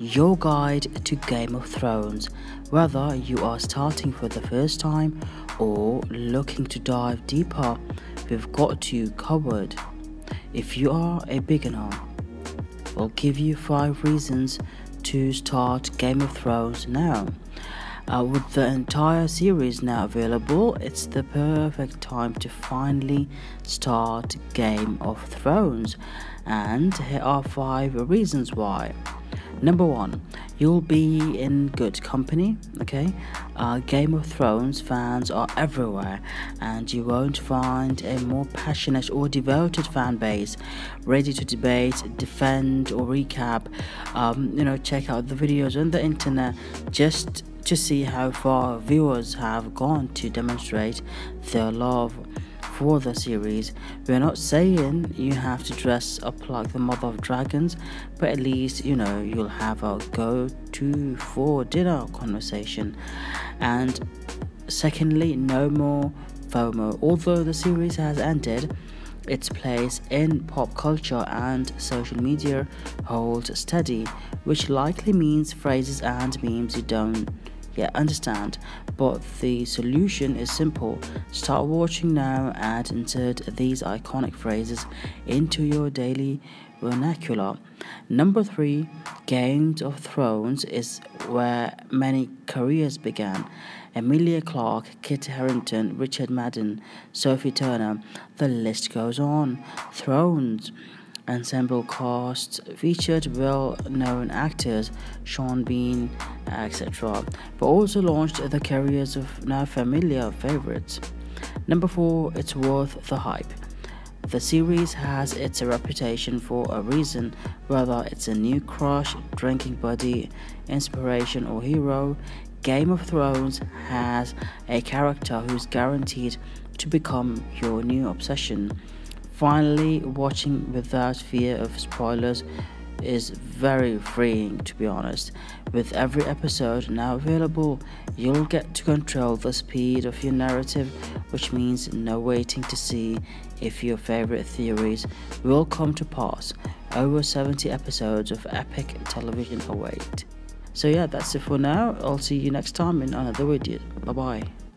your guide to Game of Thrones. Whether you are starting for the first time or looking to dive deeper, we've got you covered. If you are a beginner, we'll give you 5 reasons to start Game of Thrones now. Uh, with the entire series now available, it's the perfect time to finally start Game of Thrones. And here are five reasons why. Number one, you'll be in good company. Okay, uh, Game of Thrones fans are everywhere, and you won't find a more passionate or devoted fan base ready to debate, defend, or recap. Um, you know, check out the videos on the internet just to see how far viewers have gone to demonstrate their love for the series. We're not saying you have to dress up like the mother of dragons, but at least you know you'll have a go to for dinner conversation. And secondly, no more FOMO. Although the series has ended, its place in pop culture and social media holds steady, which likely means phrases and memes you don't yet understand. But the solution is simple start watching now and insert these iconic phrases into your daily vernacular. Number three, Games of Thrones is where many careers began. Emilia Clarke, Kit Harington, Richard Madden, Sophie Turner, the list goes on. Thrones ensemble cast featured well known actors Sean Bean, etc., but also launched the careers of now familiar favorites. Number 4 It's Worth the Hype. The series has its reputation for a reason, whether it's a new crush, drinking buddy, inspiration, or hero. Game of Thrones has a character who's guaranteed to become your new obsession. Finally, watching without fear of spoilers is very freeing to be honest. With every episode now available, you'll get to control the speed of your narrative, which means no waiting to see if your favorite theories will come to pass. Over 70 episodes of epic television await. So, yeah, that's it for now. I'll see you next time in another video. Bye bye.